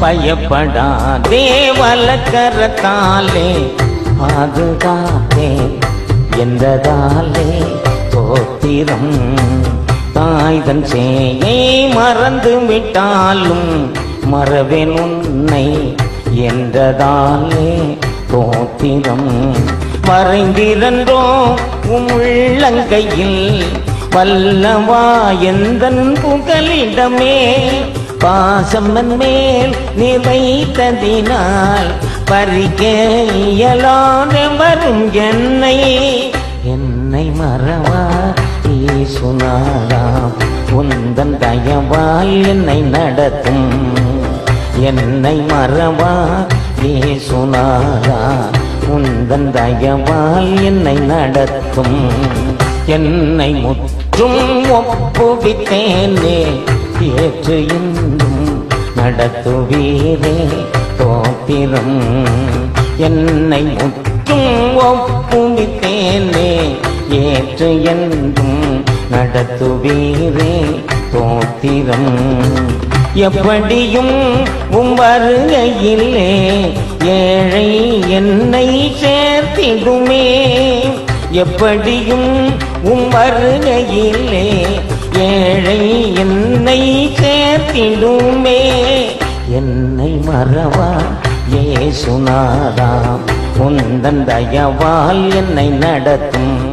பயப்படாதே வலக்கரத்தாலே. பாதுகாத்தே என்றதாலே தோத்திரம் தாய்தன் சேயை மறந்து விட்டாலும் மறவேன் உன்னை என்றதாலே தோத்திரம் மறைந்திரன்றோ உள்ளங்கையில் வல்லவா எந்த புகலிடமே. பாசம்மன் மேல் நீ வைத்ததினால் பறிக்க இயலாத வரும் என்னை என்னை மறவா ஈசுனாராம் உந்தன் தயவால் என்னை நடத்தும் என்னை மறவா ஏசுனாரா உந்தன் தயவால் என்னை நடத்தும் என்னை முற்றும் ஒப்புவித்தேனே. ஏற்று இன்னும் நடத்துவீரே தோத்திரம். என்னை முற்றும் ஒப்புமித்தேனே ஏற்று என்றும் நடத்துவீரே தோத்திரம். எப்படியும் உம் வருகையிலே ஏழை என்னை சேர்த்திடுமே. எப்படியும் உம் வருகையிலே ஏழை உன்னை சேர்த்திடுமே. என்னை மறவா? ஏசுநாதா உந்தன் தயவால் என்னை நடத்தும்.